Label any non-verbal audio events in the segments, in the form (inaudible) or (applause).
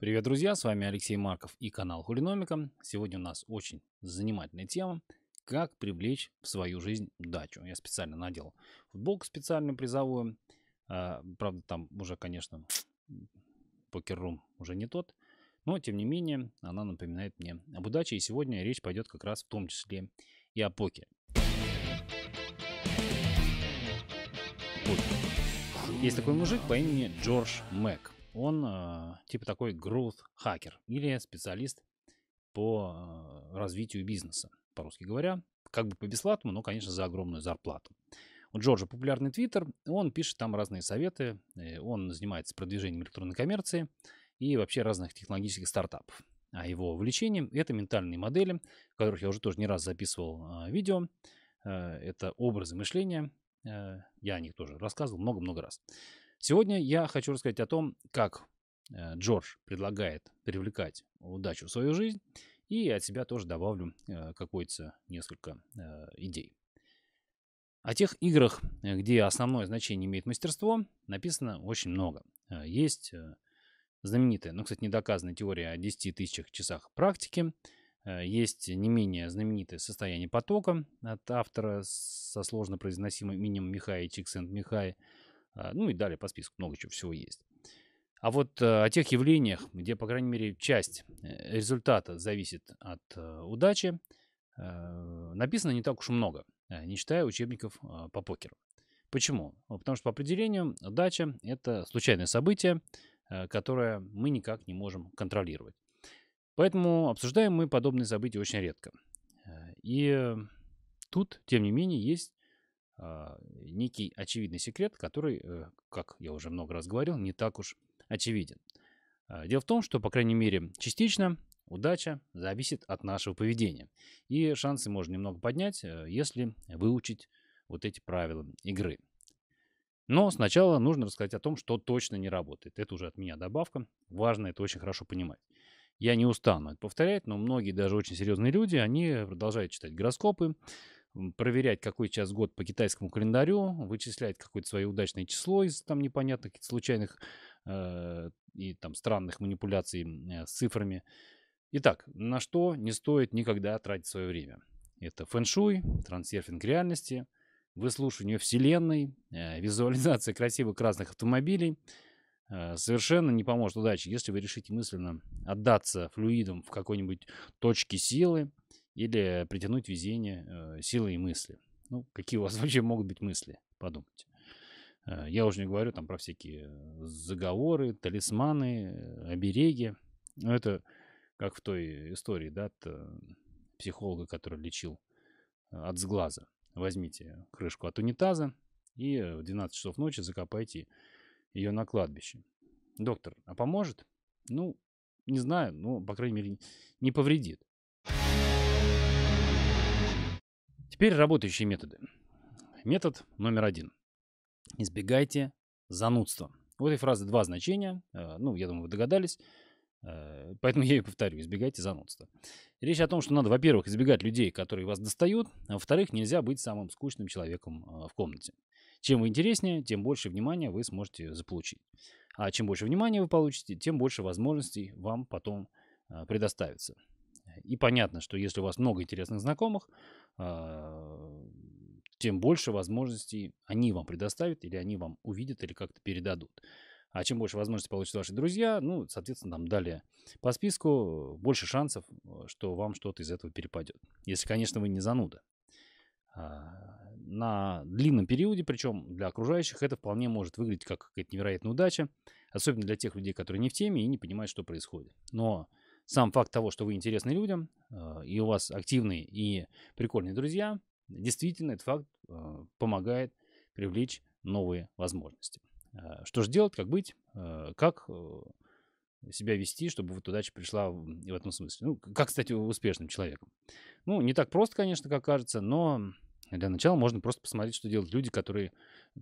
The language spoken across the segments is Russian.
Привет, друзья! С вами Алексей Марков и канал Хулиномика. Сегодня у нас очень занимательная тема. Как привлечь в свою жизнь удачу. Я специально надел футболку специальную призовую. А, правда, там уже, конечно, покер-рум уже не тот. Но, тем не менее, она напоминает мне об удаче. И сегодня речь пойдет как раз в том числе и о покере. Есть такой мужик по имени Джордж Мэг он э, типа такой growth хакер или специалист по э, развитию бизнеса, по-русски говоря. Как бы по бесплатному, но, конечно, за огромную зарплату. У Джорджа популярный твиттер, он пишет там разные советы, э, он занимается продвижением электронной коммерции и вообще разных технологических стартапов. А его увлечением это ментальные модели, в которых я уже тоже не раз записывал э, видео. Э, это образы мышления, э, я о них тоже рассказывал много-много раз. Сегодня я хочу рассказать о том, как э, Джордж предлагает привлекать удачу в свою жизнь, и от себя тоже добавлю э, какое-то несколько э, идей. О тех играх, где основное значение имеет мастерство, написано очень много. Есть знаменитая, ну, кстати, недоказанная теория о 10 тысячах часах практики. Есть не менее знаменитое состояние потока от автора со сложно произносимым именем Михай Чиксент Михай. А, ну и далее по списку много чего всего есть. А вот э, о тех явлениях, где, по крайней мере, часть э, результата зависит от э, удачи, написано не так уж и много, не считая учебников по покеру. Почему? Потому что по определению удача – это случайное событие, которое мы никак не можем контролировать. Поэтому обсуждаем мы подобные события очень редко. И тут, тем не менее, есть а, некий очевидный секрет, который, э, как я уже много раз говорил, не так уж очевиден. А, дело в том, что, по крайней мере, частично удача зависит от нашего поведения. И шансы можно немного поднять, э, если выучить вот эти правила игры. Но сначала нужно рассказать о том, что точно не работает. Это уже от меня добавка. Важно это очень хорошо понимать. Я не устану это повторять, но многие даже очень серьезные люди, они продолжают читать гороскопы, проверять, какой час год по китайскому календарю, вычислять какое-то свое удачное число из там непонятных случайных э, и там странных манипуляций э, с цифрами. Итак, на что не стоит никогда тратить свое время? Это фэн-шуй, трансерфинг реальности, выслушивание вселенной, э, визуализация красивых красных автомобилей. Э, совершенно не поможет удаче, если вы решите мысленно отдаться флюидам в какой-нибудь точке силы, или притянуть везение э, силой и мысли. Ну, какие у вас (laughs) вообще могут быть мысли? Подумайте. Э, я уже не говорю там про всякие заговоры, талисманы, э, обереги. Ну, это как в той истории, да, от э, психолога, который лечил э, от сглаза. Возьмите крышку от унитаза и в 12 часов ночи закопайте ее на кладбище. Доктор, а поможет? Ну, не знаю, но, по крайней мере, не повредит. Теперь работающие методы. Метод номер один. Избегайте занудства. У этой фразы два значения. Э, ну, я думаю, вы догадались. Э, поэтому я и повторю. Избегайте занудства. Речь о том, что надо, во-первых, избегать людей, которые вас достают. А во-вторых, нельзя быть самым скучным человеком э, в комнате. Чем вы интереснее, тем больше внимания вы сможете заполучить. А чем больше внимания вы получите, тем больше возможностей вам потом предоставится. И понятно, что если у вас много интересных знакомых, а, тем больше возможностей они вам предоставят, или они вам увидят, или как-то передадут. А чем больше возможностей получат ваши друзья, ну, соответственно, там далее по списку больше шансов, что вам что-то из этого перепадет. Если, конечно, вы не зануда. А, на длинном периоде, причем для окружающих, это вполне может выглядеть как какая-то невероятная удача, особенно для тех людей, которые не в теме и не понимают, что происходит. Но сам факт того, что вы интересны людям, э, и у вас активные и прикольные друзья, действительно этот факт э, помогает привлечь новые возможности. Э, что же делать, как быть, как себя вести, чтобы вот удача пришла в этом смысле. Ну, как стать успешным человеком. Ну, не так просто, конечно, как кажется, но для начала можно просто посмотреть, что делают люди, которые,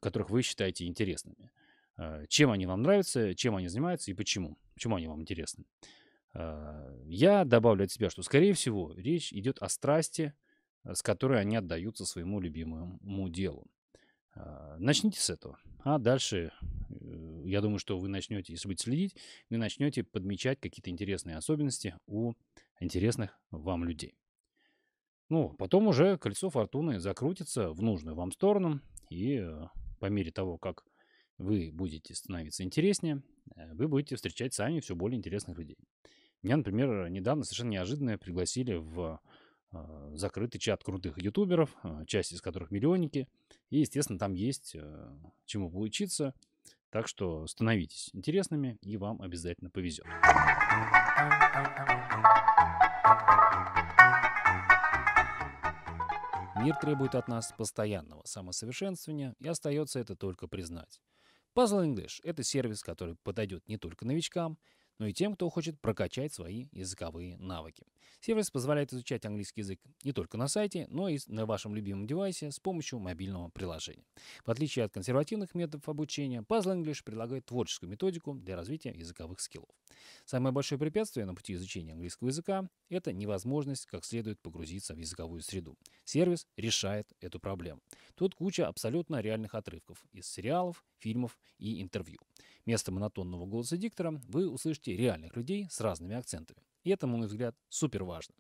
которых вы считаете интересными. Чем они вам нравятся, чем они занимаются и почему. Почему они вам интересны. А, я добавлю от себя, что, скорее всего, речь идет о страсти, э, с которой они отдаются своему любимому делу. А, начните с этого. А дальше, э, я думаю, что вы начнете, если будете следить, вы начнете подмечать какие-то интересные особенности у интересных вам людей. Ну, потом уже колесо фортуны закрутится в нужную вам сторону, и э, по мере того, как вы будете становиться интереснее, э, вы будете встречать сами все более интересных людей. Меня, например, недавно совершенно неожиданно пригласили в э, закрытый чат крутых ютуберов, часть из которых миллионники. И, естественно, там есть чему поучиться. Так что становитесь интересными, и вам обязательно повезет. Мир требует от нас постоянного самосовершенствования, и остается это только признать. Puzzle English – это сервис, который подойдет не только новичкам, но и тем, кто хочет прокачать свои языковые навыки. Сервис позволяет изучать английский язык не только на сайте, но и на вашем любимом девайсе с помощью мобильного приложения. В отличие от консервативных методов обучения, Puzzle English предлагает творческую методику для развития языковых скиллов. Самое большое препятствие на пути изучения английского языка – это невозможность как следует погрузиться в языковую среду. Сервис решает эту проблему. Тут куча абсолютно реальных отрывков из сериалов, фильмов и интервью. Вместо монотонного голоса диктора вы услышите реальных людей с разными акцентами. И это, на мой взгляд, супер важно.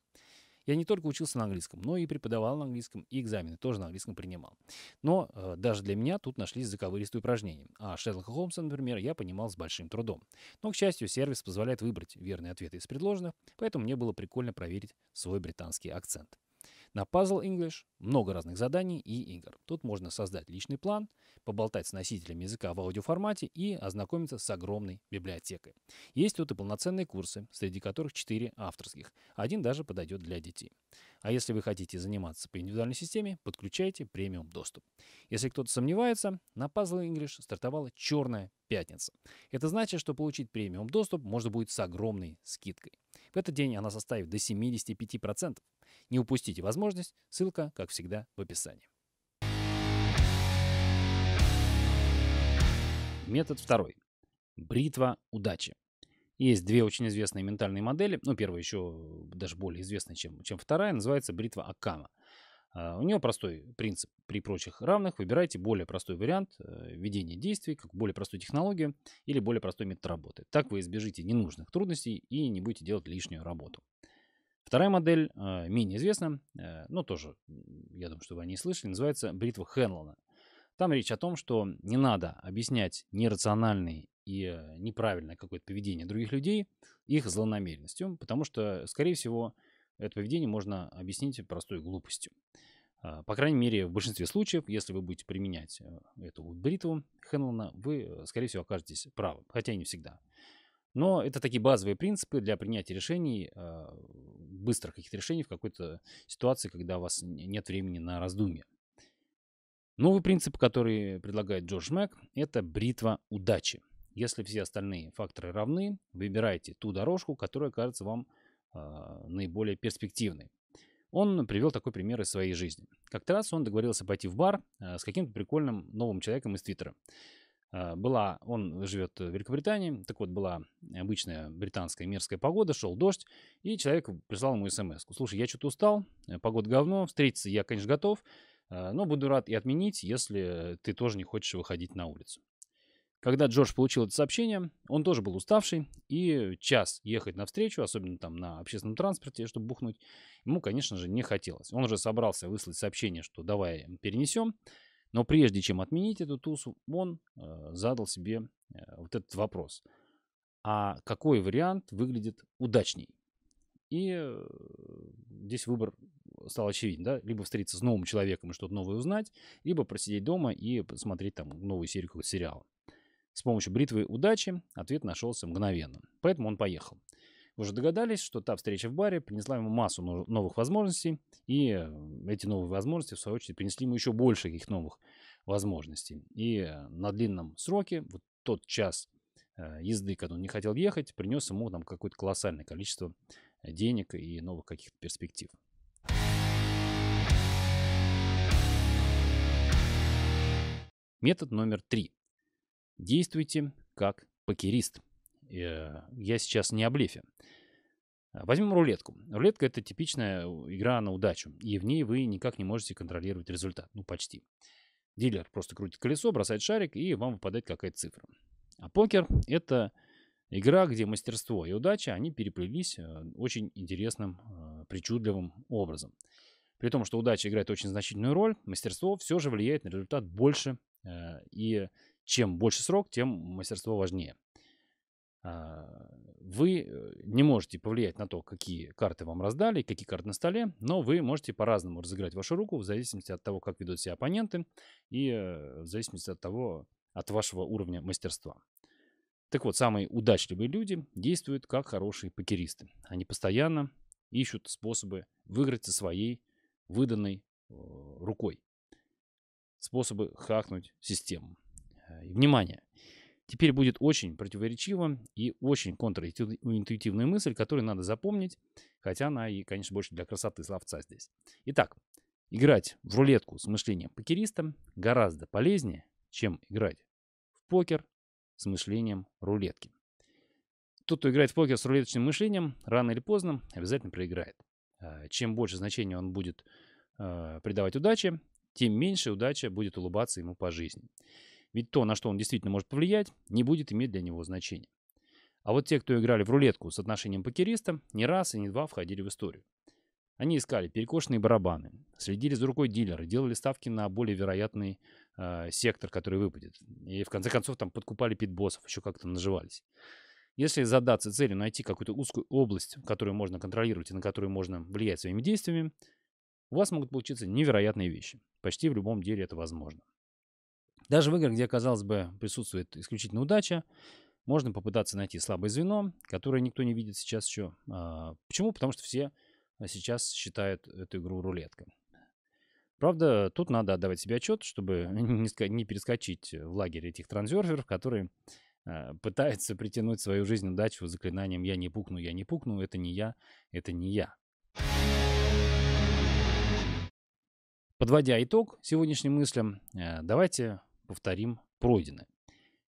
Я не только учился на английском, но и преподавал на английском, и экзамены тоже на английском принимал. Но э, даже для меня тут нашлись заковыристые упражнения. А Шерлока Холмса, например, я понимал с большим трудом. Но, к счастью, сервис позволяет выбрать верные ответы из предложенных, поэтому мне было прикольно проверить свой британский акцент. На Puzzle English много разных заданий и игр. Тут можно создать личный план, поболтать с носителями языка в аудиоформате и ознакомиться с огромной библиотекой. Есть тут и полноценные курсы, среди которых 4 авторских. Один даже подойдет для детей. А если вы хотите заниматься по индивидуальной системе, подключайте премиум доступ. Если кто-то сомневается, на Puzzle English стартовала черная пятница. Это значит, что получить премиум доступ можно будет с огромной скидкой. В этот день она составит до 75%. Не упустите возможность, ссылка, как всегда, в описании. Метод второй. Бритва удачи. Есть две очень известные ментальные модели. Ну, первая еще даже более известная, чем, чем вторая. Называется бритва Акама. Uh, у нее простой принцип. При прочих равных выбирайте более простой вариант uh, ведения действий, как более простую технологию или более простой метод работы. Так вы избежите ненужных трудностей и не будете делать лишнюю работу. Вторая модель э, менее известна, э, но тоже, я думаю, что вы о ней слышали, называется бритва Хенлона. Там речь о том, что не надо объяснять нерациональное и э, неправильное какое-то поведение других людей их злонамеренностью, потому что, скорее всего, это поведение можно объяснить простой глупостью. А, по крайней мере, в большинстве случаев, если вы будете применять эту бритву Хенлона, вы, скорее всего, окажетесь правы, хотя и не всегда. Но это такие базовые принципы для принятия решений, а, быстрых каких-то решений в какой-то ситуации, когда у вас нет времени на раздумье. Новый принцип, который предлагает Джордж Мэг, это бритва удачи. Если все остальные факторы равны, выбирайте ту дорожку, которая кажется вам э, наиболее перспективной. Он привел такой пример из своей жизни. Как-то раз он договорился пойти в бар э, с каким-то прикольным новым человеком из Твиттера. А, была, он живет в Великобритании, так вот, была обычная британская мерзкая погода, шел дождь, и человек прислал ему смс. Слушай, я что-то устал, погода говно, встретиться я, конечно, готов, а, но буду рад и отменить, если ты тоже не хочешь выходить на улицу. Когда Джордж получил это сообщение, он тоже был уставший, и час ехать навстречу, особенно там на общественном транспорте, чтобы бухнуть, ему, конечно же, не хотелось. Он уже собрался выслать сообщение, что давай перенесем, но прежде чем отменить эту тусу, он э, задал себе э, вот этот вопрос. А какой вариант выглядит удачней? И э, здесь выбор стал очевиден, да? Либо встретиться с новым человеком и что-то новое узнать, либо просидеть дома и посмотреть там новую серию какого-то сериала. С помощью бритвы удачи ответ нашелся мгновенно. Поэтому он поехал. Вы уже догадались, что та встреча в баре принесла ему массу новых возможностей, и э, эти новые возможности, в свою очередь, принесли ему еще больше каких новых возможностей. И э, на длинном сроке, вот тот час э, езды, когда он не хотел ехать, принес ему там какое-то колоссальное количество денег и новых каких-то перспектив. Метод номер три. Действуйте как покерист. Э, я сейчас не о блефе. Возьмем рулетку. Рулетка – это типичная игра на удачу, и в ней вы никак не можете контролировать результат, ну почти. Дилер просто крутит колесо, бросает шарик, и вам выпадает какая-то цифра. А покер — это игра, где мастерство и удача, они переплелись э, очень интересным, э, причудливым образом. При том, что удача играет очень значительную роль, мастерство все же влияет на результат больше. Э, и чем больше срок, тем мастерство важнее. А, вы не можете повлиять на то, какие карты вам раздали, какие карты на столе, но вы можете по-разному разыграть вашу руку в зависимости от того, как ведут себя оппоненты и в зависимости от того, от вашего уровня мастерства. Так вот, самые удачливые люди действуют как хорошие покеристы. Они постоянно ищут способы выиграть со своей выданной э, рукой. Способы хакнуть систему. Э, и, внимание! Теперь будет очень противоречиво и очень контринтуитивная мысль, которую надо запомнить, хотя она и, конечно, больше для красоты словца здесь. Итак, играть в рулетку с мышлением покериста гораздо полезнее, чем играть в покер с мышлением рулетки. Тот, кто играет в покер с рулеточным мышлением, рано или поздно обязательно проиграет. А, чем больше значения он будет а, придавать удаче, тем меньше удача будет улыбаться ему по жизни. Ведь то, на что он действительно может повлиять, не будет иметь для него значения. А вот те, кто играли в рулетку с отношением покериста, не раз и не два входили в историю. Они искали перекошенные барабаны, следили за рукой дилера, делали ставки на более вероятный э, сектор, который выпадет. И в конце концов там подкупали питбоссов, еще как-то наживались. Если задаться целью найти какую-то узкую область, которую можно контролировать и на которую можно влиять своими действиями, у вас могут получиться невероятные вещи. Почти в любом деле это возможно. Даже в играх, где, казалось бы, присутствует исключительно удача, можно попытаться найти слабое звено, которое никто не видит сейчас еще. А, почему? Потому что все а сейчас считают эту игру рулеткой. Правда, тут надо отдавать себе отчет, чтобы (laughs) не, перескочить в лагерь этих трансерферов, которые э, пытаются притянуть свою жизнь удачу заклинанием «я не пукну, я не пукну, это не я, это не я». Подводя итог сегодняшним мыслям, э, давайте повторим пройденное.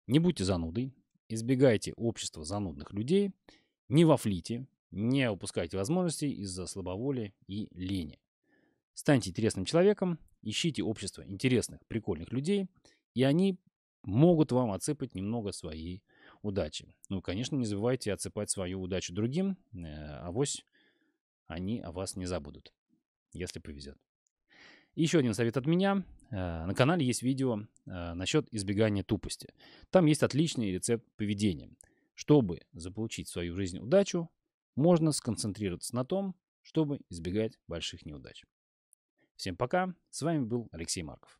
Не будьте занудой, избегайте общества занудных людей, не во флите, не упускайте возможностей из-за слабоволия и лени. Станьте интересным человеком, ищите общество интересных, прикольных людей, и они могут вам отсыпать немного своей удачи. Ну, конечно, не забывайте отсыпать свою удачу другим, э, авось они о вас не забудут, если повезет. Еще один совет от меня. Э, на канале есть видео э, насчет избегания тупости. Там есть отличный рецепт поведения. Чтобы заполучить в свою жизнь удачу, можно сконцентрироваться на том, чтобы избегать больших неудач. Всем пока, с вами был Алексей Марков.